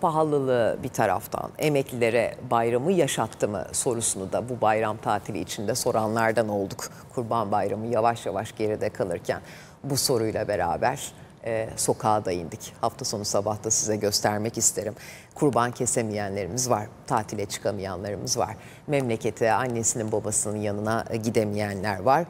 pahalılığı bir taraftan emeklilere bayramı yaşattı mı sorusunu da bu bayram tatili içinde soranlardan olduk. Kurban Bayramı yavaş yavaş geride kalırken bu soruyla beraber e, sokağa da indik. Hafta sonu sabahta size göstermek isterim. Kurban kesemeyenlerimiz var, tatile çıkamayanlarımız var. Memlekete, annesinin babasının yanına e, gidemeyenler var.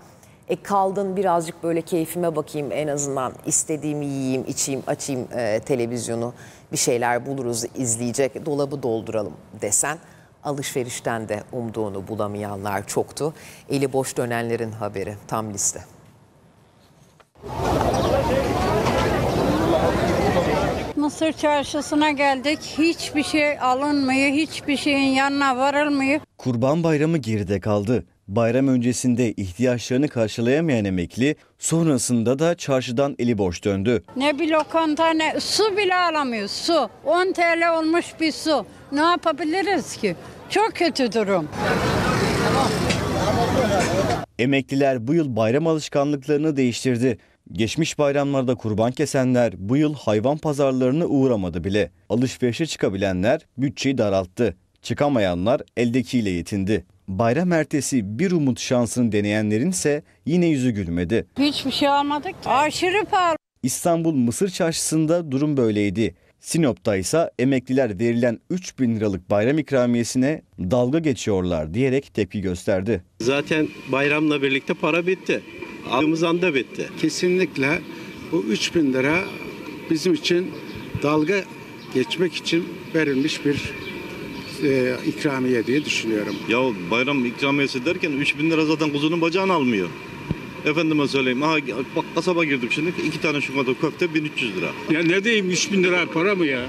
E kaldın birazcık böyle keyfime bakayım en azından istediğimi yiyeyim, içeyim, açayım e, televizyonu bir şeyler buluruz izleyecek dolabı dolduralım desen alışverişten de umduğunu bulamayanlar çoktu. Eli boş dönenlerin haberi tam liste. Mısır çarşısına geldik. Hiçbir şey alınmıyor. Hiçbir şeyin yanına varılmıyor. Kurban Bayramı geride kaldı. Bayram öncesinde ihtiyaçlarını karşılayamayan emekli sonrasında da çarşıdan eli boş döndü. Ne bir lokanta ne su bile alamıyoruz. Su. 10 TL olmuş bir su. Ne yapabiliriz ki? Çok kötü durum. Emekliler bu yıl bayram alışkanlıklarını değiştirdi. Geçmiş bayramlarda kurban kesenler bu yıl hayvan pazarlarına uğramadı bile. Alışverişe çıkabilenler bütçeyi daralttı. Çıkamayanlar eldekiyle yetindi. Bayram ertesi bir umut şansını deneyenlerin ise yine yüzü gülmedi. Hiçbir şey almadık. Aşırı pahalı. İstanbul Mısır Çarşısı'nda durum böyleydi. Sinop'ta ise emekliler verilen 3000 liralık bayram ikramiyesine dalga geçiyorlar diyerek tepki gösterdi. Zaten bayramla birlikte para bitti. Aldığımız anda bitti. Kesinlikle bu 3000 lira bizim için dalga geçmek için verilmiş bir e, ikramiye diye düşünüyorum. Ya bayram ikramiyesi derken 3000 lira zaten kuzunun bacağını almıyor. Efendime söyleyeyim. Aha, bak kasaba girdik şimdi. iki tane şu kadar köfte 1300 lira. Ya ne diyeyim 3000 lira para mı ya?